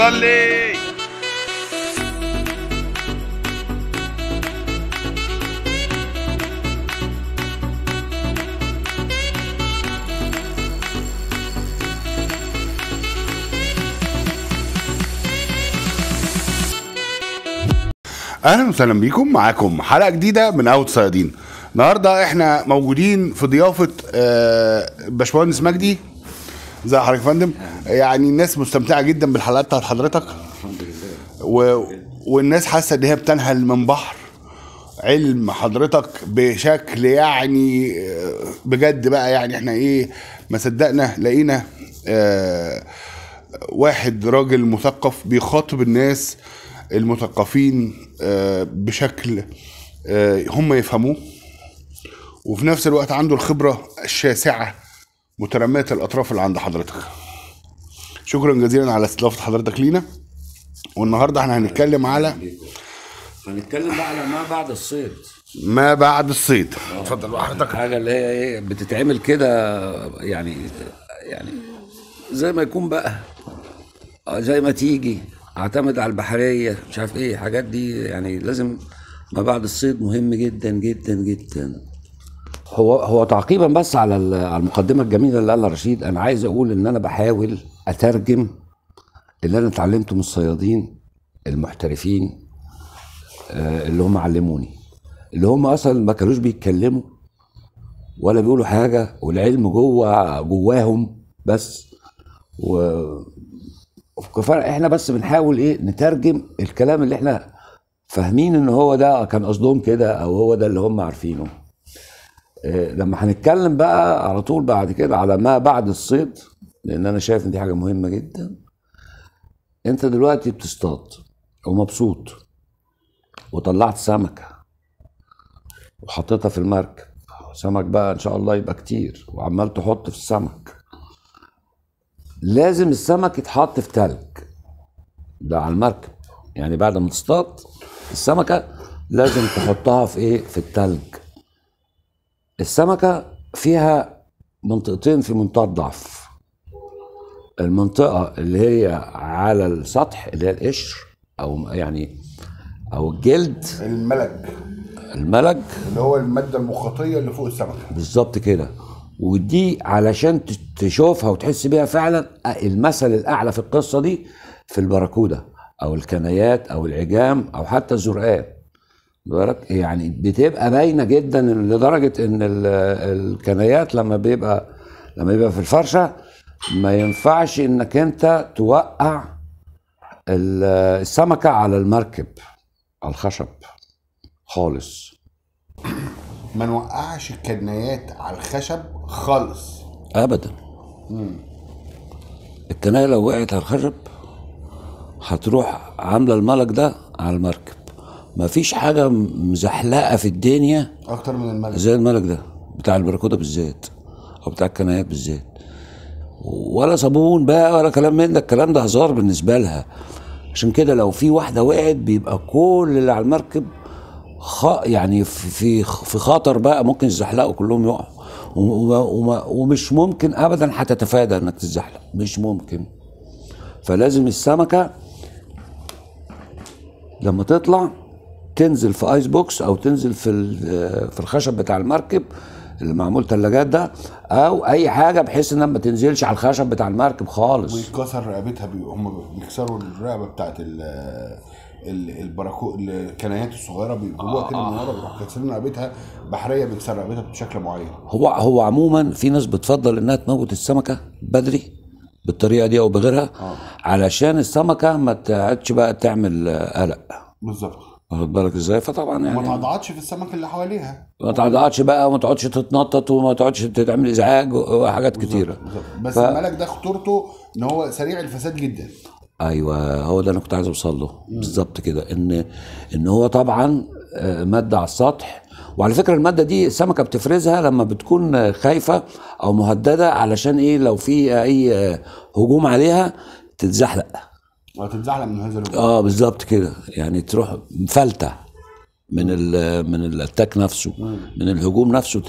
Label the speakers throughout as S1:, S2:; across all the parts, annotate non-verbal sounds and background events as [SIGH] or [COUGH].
S1: صلي أهلا وسهلا بيكم معاكم حلقة جديدة من أوت صيادين. النهارده إحنا موجودين في ضيافة آه، باشمهندس مجدي. ازي حضرتك يا فندم. يعني الناس مستمتعة جدا بالحلقات بتاعت حضرتك. و... والناس حاسة إن هي بتنهل من بحر. علم حضرتك بشكل يعني آه، بجد بقى يعني إحنا إيه ما صدقنا لقينا آه، واحد راجل مثقف بيخاطب الناس المثقفين آه، بشكل آه، هم يفهموه. وفي نفس الوقت عنده الخبرة الشاسعة. مترامية الأطراف اللي عند حضرتك. شكرا جزيلا على استضافة حضرتك لينا. والنهاردة إحنا هنتكلم على
S2: هنتكلم بقى على ما بعد الصيد.
S1: ما بعد الصيد. اتفضل بقى حضرتك.
S2: حاجة اللي هي إيه بتتعمل كده يعني يعني زي ما يكون بقى. آه، زي ما تيجي. أعتمد على البحرية. مش عارف إيه الحاجات دي يعني لازم ما بعد الصيد مهم جدا جدا جدا. هو هو تعقيبا بس على على المقدمة الجميلة اللي قالها رشيد أنا عايز أقول إن أنا بحاول أترجم اللي أنا اتعلمته من الصيادين المحترفين آه، اللي هم علموني. اللي هم أصلا ما كانوش بيتكلموا ولا بيقولوا حاجة والعلم جوه جواهم بس. و إحنا بس بنحاول إيه نترجم الكلام اللي إحنا فاهمين إن هو ده كان قصدهم كده أو هو ده اللي هم عارفينه. لما هنتكلم بقى على طول بعد كده على ما بعد الصيد لأن أنا شايف إن دي حاجة مهمة جدا. أنت دلوقتي بتصطاد ومبسوط وطلعت سمكة وحطيتها في المركب سمك بقى إن شاء الله يبقى كتير وعمال تحط في السمك. لازم السمك يتحط في تلج. ده على المركب. يعني بعد ما تصطاد السمكة لازم تحطها في إيه؟ في التلج. السمكة فيها منطقتين في منتهى الضعف المنطقة اللي هي على السطح اللي هي القشر أو يعني أو الجلد.
S1: الملك
S2: الملج.
S1: اللي هو المادة المخاطية اللي فوق السمكة.
S2: بالظبط كده. ودي علشان تشوفها وتحس بيها فعلا المثل الأعلى في القصة دي في البراكوده أو الكنايات أو العجام أو حتى الزرقان بالك؟ يعني بتبقى باينة جدا لدرجة إن ال- الكنايات لما بيبقى لما يبقى في الفرشة ما ينفعش إنك أنت توقع ال- السمكة على المركب على الخشب خالص.
S1: ما نوقعش الكنايات على الخشب خالص.
S2: ابدا. الكناية لو وقعت على الخشب هتروح عاملة الملك ده على المركب. مفيش حاجة مزحلقة في الدنيا
S1: أكتر من الملك.
S2: زي الملك ده بتاع البراكوده بالذات أو بتاع الكنايات بالذات. ولا صابون بقى ولا كلام من ده الكلام ده هزار بالنسبة لها. عشان كده لو في واحدة وقعت بيبقى كل اللي على المركب خ... يعني في في في خطر بقى ممكن يزحلقوا كلهم يقعوا. وما وما ومش ممكن ابدا هتتفادى إنك تتزحلق. مش ممكن. فلازم السمكة لما تطلع تنزل في ice box أو تنزل في في الخشب بتاع المركب اللي معمول ثلاجات ده أو أي حاجة بحيث إنها ما تنزلش على الخشب بتاع المركب خالص.
S1: ويتكسر رقبتها بي... هم بيكسروا الرقبة بتاعت ال ال- البراكو الكنايات الصغيرة بيجيبوها كده من ورا بيروحوا كاسرين رقبتها بحرية بيكسر رقبتها بشكل معين.
S2: هو هو عموما في ناس بتفضل إنها تموت السمكة بدري بالطريقة دي أو بغيرها علشان السمكة ما تقعدش بقى تعمل آه، قلق.
S1: بالظبط.
S2: واخد بالك إزاي؟ فطبعا
S1: ما
S2: يعني
S1: تعضعتش في السمك اللي حواليها.
S2: ما تقعدش بقى وما تقعدش تتنطط وما تقعدش تعمل ازعاج وحاجات
S1: كتيرة. بس
S2: ف-
S1: الملك ده خطورته إن هو سريع الفساد جدا.
S2: أيوه هو ده أنا كنت عايز أوصل له. بالظبط كده. إن إن هو طبعا آه، مادة على السطح. وعلى فكرة المادة دي السمكة بتفرزها لما بتكون خايفة أو مهددة علشان إيه؟ لو في أي آه، هجوم عليها تتزحلق.
S1: وهتتزحلق من هذا الهجوم
S2: آه بالظبط كده. يعني تروح مفلتة من ال من الأتاك نفسه من الهجوم نفسه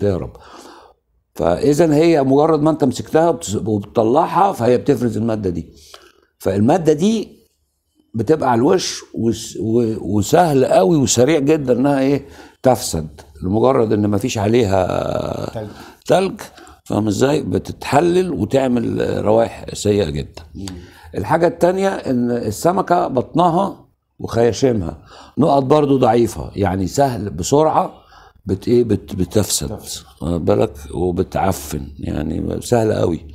S2: تهرب. فاذا هي مجرد ما أنت مسكتها وبتطلعها فهي بتفرز المادة دي. فالمادة دي بتبقى على الوش وسهل قوي وسريع جدا إنها إيه تفسد. لمجرد إن مفيش عليها
S1: تلج.
S2: تلج فاهم إزاي؟ بتتحلل وتعمل روائح سيئة جدا. الحاجة التانية إن السمكة بطنها وخياشيمها. نقط برضو ضعيفة يعني سهل بسرعة بت إيه بت بتفسد بالك؟ وبتعفن يعني سهل قوي.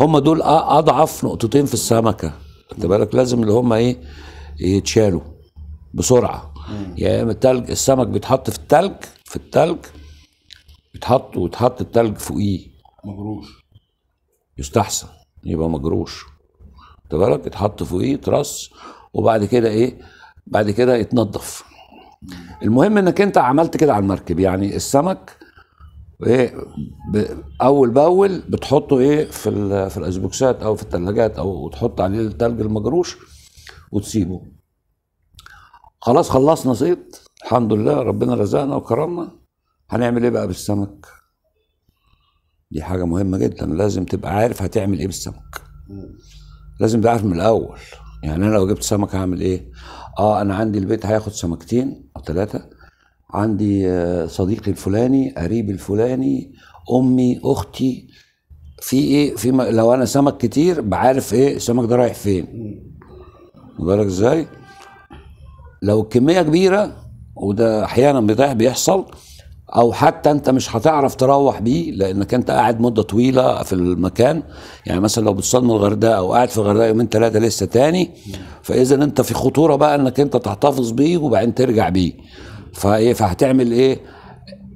S2: هم دول أضعف نقطتين في السمكة. خد بالك؟ لازم اللي هم إيه يتشالوا بسرعة. يا إما التلج السمك بيتحط في التلج في التلج يتحط ويتحط التلج فوقيه.
S1: مجروش.
S2: يستحسن يبقى مجروش. بالك يتحط فوقيه ترص وبعد كده إيه؟ بعد كده يتنضف. المهم إنك أنت عملت كده على المركب. يعني السمك إيه؟ أول بأول بتحطه إيه؟ في في الأسبوكسات أو في الثلاجات أو تحط عليه التلج المجروش وتسيبه. خلاص خلصنا صيد الحمد لله ربنا رزقنا وكرمنا. هنعمل إيه بقى بالسمك؟ دي حاجة مهمة جدا لازم تبقى عارف هتعمل إيه بالسمك. لازم تبقى عارف من الأول. يعني أنا لو جبت سمك هعمل إيه؟ آه أنا عندي البيت هياخد سمكتين أو ثلاثة عندي آه، صديقي الفلاني قريبي الفلاني أمي أختي. في إيه؟ في م- لو أنا سمك كتير بعرف إيه السمك ده رايح فين. بالك إزاي؟ لو الكمية كبيرة وده بيضيع بيحصل أو حتى أنت مش هتعرف تروح بيه لأنك أنت قاعد مدة طويلة في المكان. يعني مثلا لو بتصطاد من الغردقة أو قاعد في الغردقة يومين ثلاثة لسه تاني فاذا أنت في خطورة بقى إنك أنت تحتفظ بيه وبعدين ترجع بيه. فإيه فهتعمل إيه؟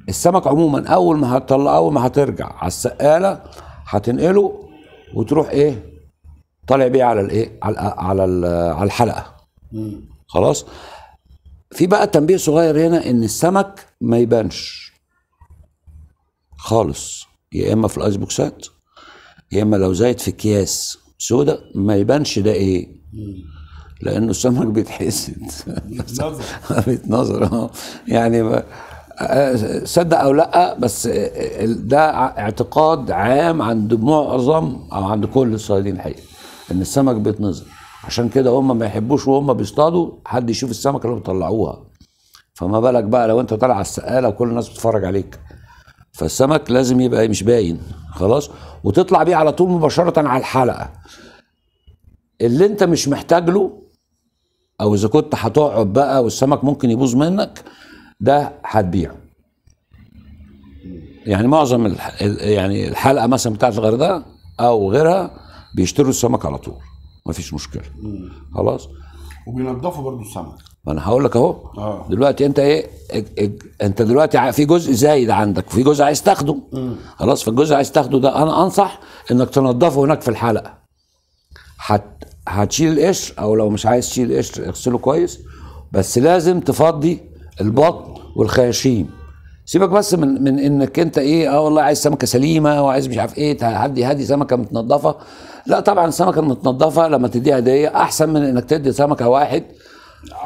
S2: السمك عموما أول ما هتطلع أول ما هترجع على السقالة هتنقله وتروح إيه؟ طالع بيه على الإيه؟ على على على الحلقة. خلاص؟ في بقى تنبيه صغير هنا إن السمك ما يبانش. خالص. يا إما في الآيس بوكسات يا إما لو زايد في أكياس سودا ما يبانش ده إيه؟ لأنه السمك بيتحسد.
S1: نظر [LAUGHS]
S2: بيتنظر آه. يعني آه، صدق أو لأ بس آه، آه، ده اعتقاد عام عند معظم أو عند كل الصيادين الحقيقة إن السمك بيتنظر. عشان كده هم ما يحبوش وهم بيصطادوا حد يشوف السمكة اللي بيطلعوها فما بالك بقى لو أنت طالع على السقالة وكل الناس بتتفرج عليك. فالسمك لازم يبقى مش باين خلاص؟ وتطلع بيه على طول مباشرة على الحلقة. اللي انت مش محتاج له أو إذا كنت هتقعد بقى والسمك ممكن يبوظ منك ده هتبيعه. يعني معظم الح... ال- يعني الحلقة مثلا بتاعت الغردقه أو غيرها بيشتروا السمك على طول. مفيش مشكلة. خلاص؟
S1: وبينضفوا برضو السمك.
S2: ما أنا هقول لك أهو.
S1: آه.
S2: دلوقتي أنت إيه؟ إج- إج- أنت دلوقتي في جزء زايد عندك وفي جزء عايز تاخده. خلاص فالجزء عايز تاخده ده أنا أنصح إنك تنضفه هناك في الحلقة. هت هتشيل القشر أو لو مش عايز تشيل القشر اغسله كويس. بس لازم تفضي البطن والخياشيم. سيبك بس من من إنك أنت إيه آه والله عايز سمكة سليمة وعايز مش عارف إيه هدي هدي سمكة متنضفه لا طبعا السمكه المتنضفه لما تديها هدية أحسن من إنك تدي سمكة واحد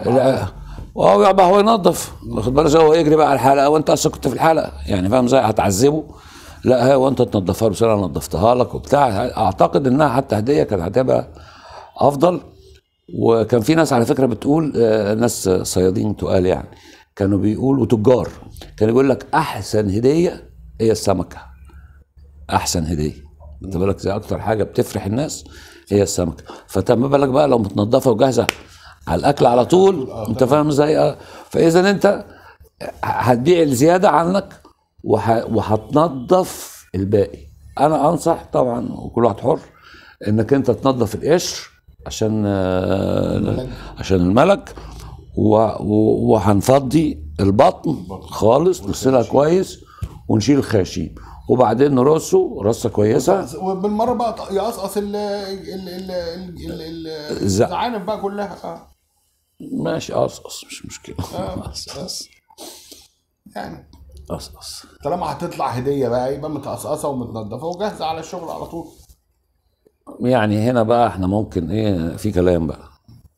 S2: لا. وهو يبقى هو ينظف. واخد بالك؟ هو يجري بقى على الحلقة. وانت أصلا كنت في الحلقة. يعني فاهم إزاي؟ هتعذبه. لا هو انت تنضفها له أنا نضفتها لك وبتاع. اعتقد انها حتى هدية كانت هتبقى افضل. وكان في ناس على فكرة بتقول آه، ناس صيادين تقال يعني كانوا بيقولوا وتجار كانوا بيقول لك أحسن هدية هي السمكة. أحسن هدية. انت بالك؟ زي أكتر حاجة بتفرح الناس هي السمكة. فما بالك بقى لو متنضفه وجاهزة على الأكل على طول أنت فاهم إزاي آه. فإذا أنت هتبيع الزيادة عنك وه... وهتنضف الباقي أنا أنصح طبعا وكل واحد حر إنك أنت تنظف القشر عشان آه، عشان الملك. وهنفضي البطن خالص نغسلها كويس ونشيل الخياشيم وبعدين نرصه رصة كويسة
S1: وبالمرة بقى يقصقص ال ال ال. الزعانف بقى كلها آه
S2: ماشي قصقص مش مشكلة. قصقص
S1: يعني
S2: قصقص
S1: طالما هتطلع هدية بقى يبقى متقصقصة ومتنضفه وجاهزة على الشغل على طول.
S2: يعني هنا بقى إحنا ممكن إيه في كلام بقى.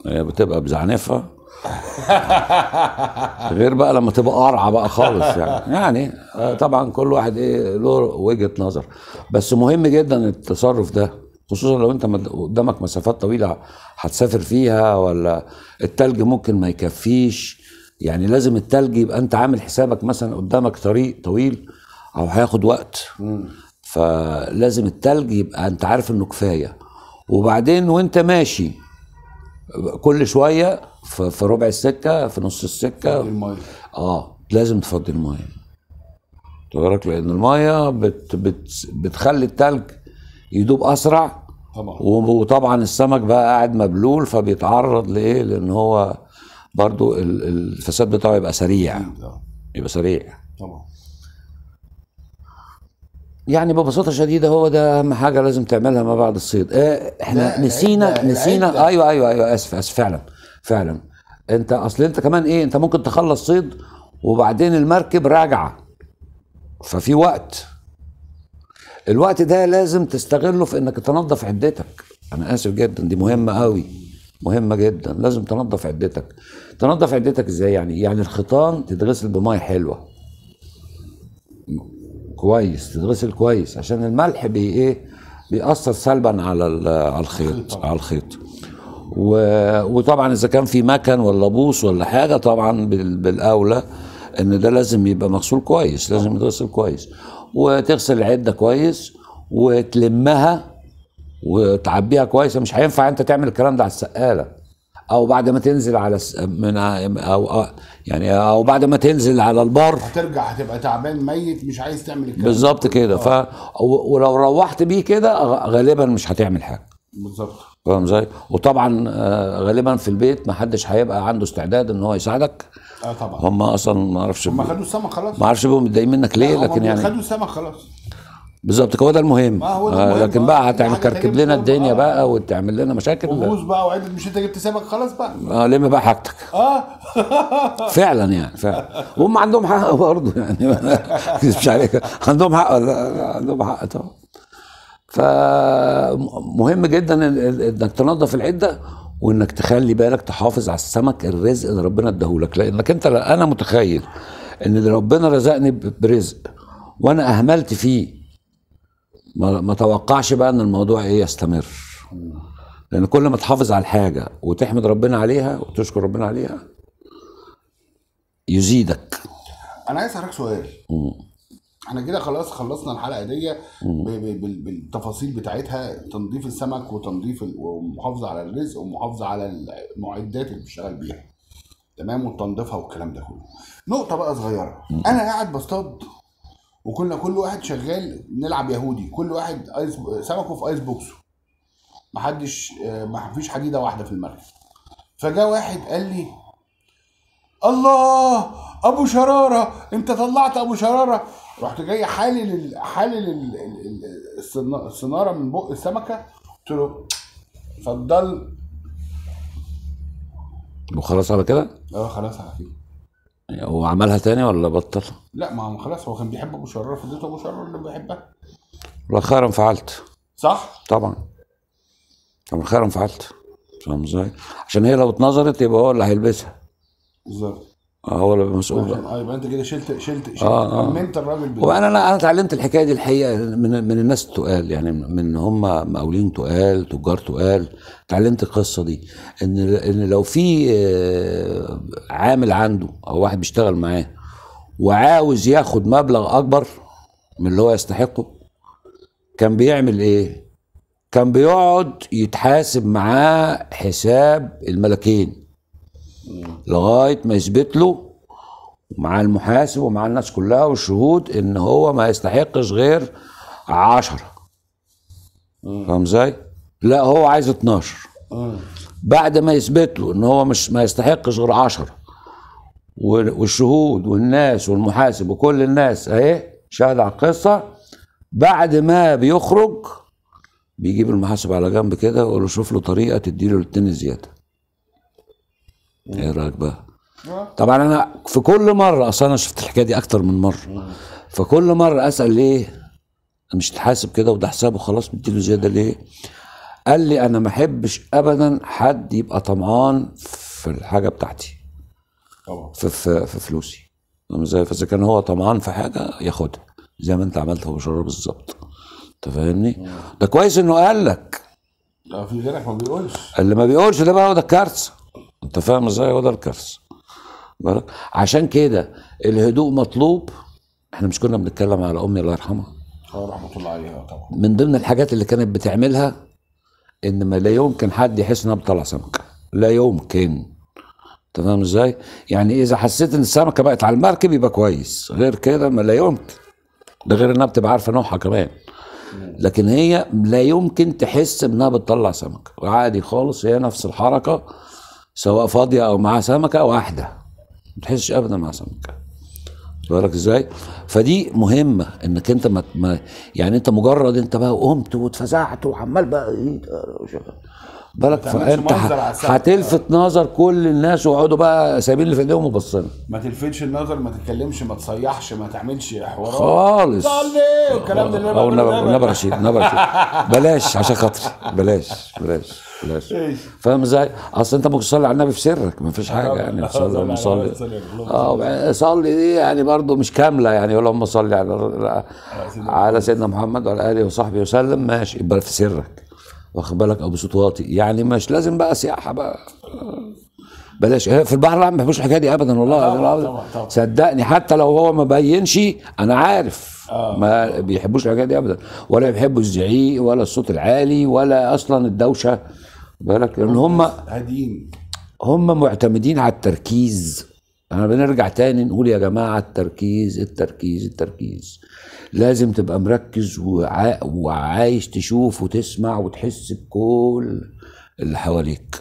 S2: هي بتبقى بزعنفها [LAUGHS] غير بقى لما تبقى قرعة بقى خالص يعني. يعني آه، طبعا كل واحد إيه له وجهة نظر. بس مهم جدا التصرف ده. خصوصا لو أنت قدامك مسافات طويلة هتسافر فيها ولا التلج ممكن ما يكفيش. يعني لازم التلج يبقى أنت عامل حسابك مثلا قدامك طريق طويل أو هياخد وقت. فلازم التلج يبقى أنت عارف إنه كفاية. وبعدين وأنت ماشي كل شوية في ربع السكة في نص السكة.
S1: المية.
S2: آه لازم تفضي المية. بالك لأن المية بت بت بتخلي التلج يدوب أسرع.
S1: طبعا.
S2: وطبعا السمك بقى قاعد مبلول فبيتعرض لإيه؟ لإن هو برضو ال- الفساد بتاعه يبقى سريع.
S1: آه،
S2: يبقى سريع.
S1: طبعا.
S2: يعني ببساطة شديدة هو ده أهم حاجة لازم تعملها ما بعد الصيد. آه
S1: إحنا
S2: نسينا نسينا. أيوه أيوه أيوه آسف آسف فعلا فعلا. أنت أصل أنت كمان إيه أنت ممكن تخلص صيد وبعدين المركب راجعة. ففي وقت. الوقت ده لازم تستغله في إنك تنظف عدتك. أنا آسف جدا دي مهمة قوي مهمة جدا. لازم تنظف عدتك. تنظف عدتك إزاي يعني؟ يعني الخيطان تتغسل بمية حلوة. كويس تتغسل كويس. عشان الملح بي إيه؟ بيأثر سلبا على ال- على الخيط على الخيط. و... وطبعا إذا كان في مكن ولا بوص ولا حاجة طبعا بال... بالأولى إن ده لازم يبقى مغسول كويس لازم يتغسل كويس. وتغسل العدة كويس وتلمها وتعبيها كويس. مش هينفع انت تعمل الكلام ده على السقالة. أو بعد ما تنزل على س... من أو أو- يعني أو بعد ما تنزل على البر.
S1: هترجع هتبقى تعبان ميت مش عايز تعمل الكلام
S2: بالظبط. كده. ف و- ولو روحت بيه كده غالبا مش هتعمل حاجة.
S1: بالظبط.
S2: فاهم إزاي؟ وطبعا آه، غالبا في البيت ما حدش هيبقى عنده استعداد إن هو يساعدك.
S1: آه طبعا.
S2: هم أصلا ما أعرفش
S1: هم خدوا السمك خلاص.
S2: ما أعرفش بيبقوا متضايقين منك ليه لكن يعني
S1: خدوا السمك خلاص.
S2: بالظبط هو ده المهم.
S1: ما هو ده
S2: آه،
S1: المهم،
S2: لكن
S1: آه.
S2: بقى
S1: دي
S2: هتعمل كركب لنا الدنيا
S1: آه.
S2: بقى وتعمل لنا مشاكل.
S1: وبوز بقى وعدت مش أنت جبت سمك خلاص بقى.
S2: آه لم بقى حاجتك. [LAUGHS]
S1: آه.
S2: فعلا يعني فعلا. وهم عندهم حق [LAUGHS] برضه يعني. [LAUGHS] ما اكذبش عليك. عندهم حق ولا لا، عندهم حق طبعا. فمهم جدا إنك تنظف العدة وإنك تخلي بالك تحافظ على السمك الرزق اللي ربنا اداهولك. لأنك أنت أنا متخيل إن ربنا رزقني برزق وأنا أهملت فيه ما, ما توقعش بقى إن الموضوع إيه يستمر. لأن كل ما تحافظ على الحاجة وتحمد ربنا عليها وتشكر ربنا عليها يزيدك.
S1: أنا عايز أسألك سؤال. إحنا كده خلاص خلصنا الحلقة دي. بالتفاصيل بتاعتها تنظيف السمك وتنظيف ومحافظة على الرزق ومحافظة على المعدات اللي بتشتغل بيها. تمام؟ وتنظيفها والكلام ده كله. نقطة بقى صغيرة. أنا قاعد بصطاد وكنا كل واحد شغال نلعب يهودي. كل واحد ايس سمكه في ايس بوكسه محدش آه، ما فيش حديدة واحدة في المركب. فجاء واحد قال لي الله! أبو شرارة! أنت طلعت أبو شرارة! رحت جاي حالل ال- حالل ال- ال- ال- الصنا- الصنارة من بق السمكة. قلت له اتفضل.
S2: وخلاص على كده؟
S1: آه خلاص على كده.
S2: هو عملها تاني ولا بطل؟
S1: لا ما هو خلاص هو كان بيحب أبو شراره فضلت أبو شراره اللي بيحبها
S2: لا خيرا فعلت.
S1: صح؟
S2: طبعا. طبعا خيرا فعلت. فاهم إزاي؟ عشان هي لو اتنظرت يبقى هو اللي هيلبسها.
S1: بالظبط.
S2: هو اللي مسؤول
S1: آه يبقى أنت كده شلت شلت شلت
S2: آه، آه.
S1: امنت الراجل بال-
S2: وأنا أنا أنا اتعلمت الحكاية دي الحقيقة من من الناس التقال يعني من هم مقاولين تقال تجار تقال. اتعلمت القصة دي. إن إن لو في آه، عامل عنده أو واحد بيشتغل معاه وعاوز ياخد مبلغ أكبر من اللي هو يستحقه كان بيعمل إيه؟ كان بيقعد يتحاسب معاه حساب الملكين. لغاية ما يثبت له مع المحاسب ومع الناس كلها والشهود إن هو ما يستحقش غير عشرة فاهم إزاي؟ لا هو عايز 12
S1: مم.
S2: بعد ما يثبت له إن هو مش ما يستحقش غير 10 وال- والشهود والناس والمحاسب وكل الناس اهي شاهد على القصة بعد ما بيخرج بيجيب المحاسب على جنب كده ويقول له شوف له طريقة تديله الاتنين زيادة إيه رأيك بقى؟
S1: آه.
S2: طبعا أنا في كل مرة أصلا أنا شفت الحكاية دي أكتر من مرة. فكل مرة أسأل ليه؟ مش تحاسب كده وده حسابه خلاص مديله زيادة ليه؟ قال لي أنا ما أحبش ابدا حد يبقى طمعان في الحاجة بتاعتي.
S1: طبعا.
S2: في في, في فلوسي. إزاي؟ فإذا كان هو طمعان في حاجة ياخدها. زي ما أنت عملت هو شرار بالظبط. أنت فاهمني؟ ده كويس إنه قال لك.
S1: لا في غيرك ما بيقولش
S2: اللي ما بيقولش ده بقى هو ده الكارثه انت فاهم إزاي؟ هو ده بالك؟ عشان كده الهدوء مطلوب. إحنا مش كنا بنتكلم على أمي الله يرحمها.
S1: آه رحمة الله عليها طبعا.
S2: من ضمن الحاجات اللي كانت بتعملها إن ما لا يمكن حد يحس إنها بتطلع سمكة. لا يمكن. فاهم إزاي؟ يعني إذا حسيت إن السمكة بقت على المركب يبقى كويس. غير كده ما لا يمكن. ده غير إنها بتبقى عارفة نوعها كمان. لكن هي لا يمكن تحس إنها بتطلع سمكة. وعادي خالص هي نفس الحركة. سواء فاضية أو معاها سمكة واحدة. ما تحسش ابدا مع سمكة. بالك إزاي؟ فدي مهمه إنك أنت ما ما- يعني أنت مجرد أنت بقى قمت واتفزعت وعمال بقى إيه؟ بالك
S1: فأنت.
S2: هتلفت نظر كل الناس ويقعدوا بقى سايبين اللي في إيديهم وبصين
S1: ما تلفتش النظر ما تتكلمش ما تصيحش ما تعملش حوارات.
S2: خالص.
S1: والكلام ده اللي
S2: أو
S1: أنا بقوله.
S2: نبر رشيد نبر رشيد بلاش عشان خاطري. بلاش بلاش. بلاش
S1: إيش؟
S2: فاهم إزاي؟ أصل أنت ممكن تصلي على النبي في سرك ما فيش حاجة يعني.
S1: آه، [LAUGHS]
S2: تصلي
S1: صلي. النبي صلي.
S2: آه صلي دي يعني برضو مش كاملة يعني. اللهم صل على على سيدنا محمد وعلى آله وصحبه وسلم. ماشي يبقى في سرك. واخد بالك؟ أو بصوت واطي يعني مش لازم بقى سياحة بقى. بلاش. في البحر الأحمر ما بيحبوش الحكاية دي ابدا والله
S1: طبعاً،. طبعاً، طبعاً.
S2: صدقني حتى لو هو ما بينش أنا عارف. ما بيحبوش الحاجات دي ابدا. ولا بيحبوا الزعيق ولا الصوت العالي ولا أصلا الدوشة. بالك؟ لأن هم
S1: هادين
S2: هم معتمدين على التركيز. أنا بنرجع تاني نقول يا جماعة التركيز التركيز التركيز. لازم تبقى مركز وعا... وعايش تشوف وتسمع وتحس بكل اللي حواليك.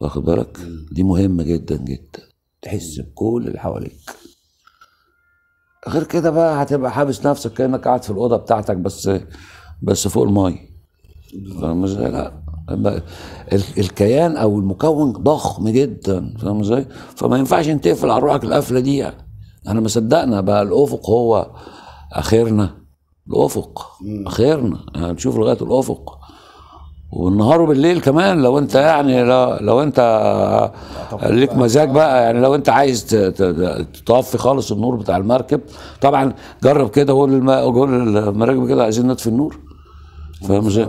S2: واخد بالك؟ دي مهمة جدا جدا. تحس بكل اللي حواليك. غير كده بقى هتبقى حابس نفسك كأنك قاعد في الأوضة بتاعتك بس بس فوق الماي. فاهم إزاي؟ لا. الكيان أو المكون ضخم جدا فاهم إزاي؟ فما ينفعش انت تقفل على روحك القفلة دي يعني. أنا ما صدقنا بقى الأفق هو اخرنا الأفق اخرنا يعني نشوف لغاية الأفق. والنهار وبالليل كمان لو أنت يعني لو, لو أنت ليك مزاج بقى يعني لو أنت عايز تطفي خالص النور بتاع المركب. طبعا جرب كده قول قول للمراكب كده عايزين نطفي النور. فاهم إزاي؟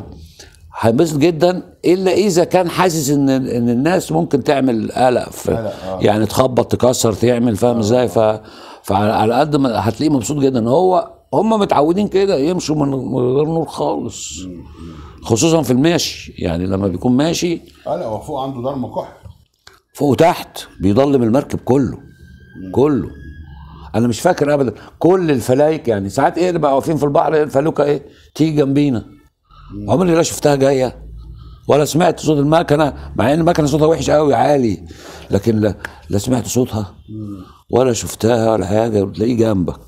S2: هينبسط جدا إلا إذا كان حاسس إن إن الناس ممكن تعمل قلق في
S1: آه.
S2: يعني تخبط تكسر تعمل فاهم إزاي؟ ف فعلى على قد ما هتلاقيه مبسوط جدا. هو هم متعودين كده يمشوا من غير نور خالص. خصوصا في الماشي يعني لما بيكون ماشي
S1: آه لا هو فوق عنده دار مكح
S2: فوق وتحت بيضلم المركب كله كله. أنا مش فاكر ابدا. كل الفلايك يعني ساعات إيه نبقى واقفين في البحر الفلوكه إيه؟ تيجي جنبينا. عمري لا شفتها جاية. ولا سمعت صوت المكنة مع إن المكنة صوتها وحش قوي عالي. لكن لا, لا سمعت صوتها. ولا شفتها ولا حاجة وتلاقيه جنبك.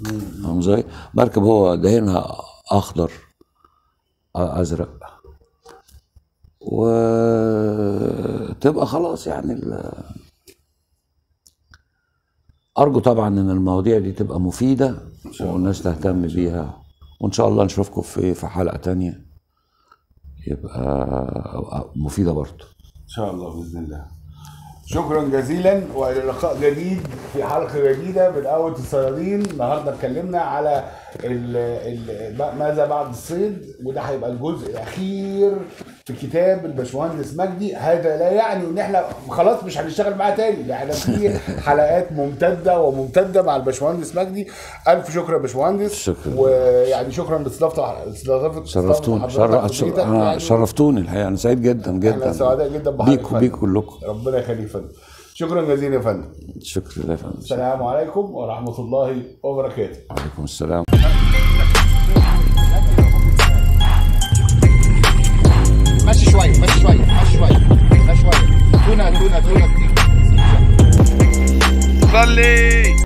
S2: فاهم إزاي؟ مركب هو دهنها أخضر أزرق. وتبقى خلاص يعني ال- أرجو طبعا إن المواضيع دي تبقى مفيدة والناس تهتم بيها. وإن شاء الله نشوفكم في في حلقة تانية. يبقى مفيدة برضه.
S1: إن شاء الله بإذن الله. شكرا جزيلا وإلى لقاء جديد في حلقة جديدة من قهوة الصيادين. النهارده اتكلمنا على ال ال ماذا بعد الصيد وده هيبقى الجزء الأخير في كتاب الباشمهندس مجدي هذا لا يعني إن إحنا خلاص مش هنشتغل معاه تاني. ده إحنا في [LAUGHS] حلقات ممتدة وممتدة مع الباشمهندس مجدي. ألف شكر يا باشمهندس.
S2: شكرا.
S1: ويعني شكرا لاستضافته استضافه
S2: شرفتوني
S1: حضرتك
S2: شر...
S1: في بيتك.
S2: أنا
S1: يعني
S2: شرفتوني الحقيقة. أنا سعيد جدا جدا.
S1: سعداء جدا فندم.
S2: بيكوا كلكم.
S1: ربنا يخليك يا فندم. شكرا جزيلا يا فندم.
S2: شكرا يا فندم.
S1: السلام عليكم ورحمة الله وبركاته.
S2: عليكم السلام.
S3: شوية ماشي شوية ماشي شوية تونة تونة تونة
S4: صلي.